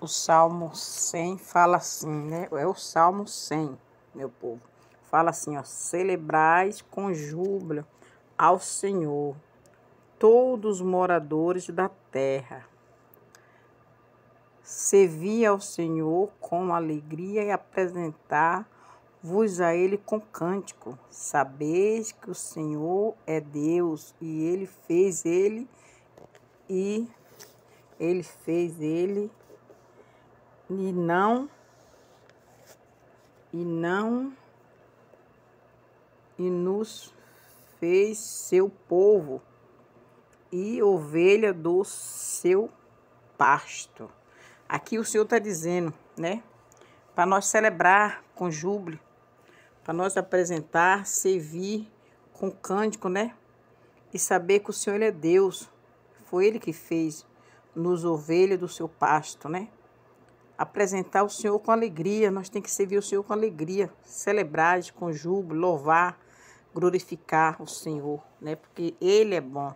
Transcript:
o Salmo 100 fala assim, né? É o Salmo 100, meu povo. Fala assim, ó: Celebrais com júbilo ao Senhor, todos os moradores da terra. Servi ao Senhor com alegria e apresentar-vos a Ele com cântico. Sabeis que o Senhor é Deus e Ele fez Ele e Ele fez Ele e não e não e nos fez seu povo e ovelha do seu pasto. Aqui o Senhor está dizendo, né? Para nós celebrar com júbilo, para nós apresentar, servir com cântico, né? E saber que o Senhor é Deus. Foi Ele que fez nos ovelhas do seu pasto, né? Apresentar o Senhor com alegria, nós temos que servir o Senhor com alegria, celebrar com júbilo, louvar, glorificar o Senhor, né? Porque Ele é bom.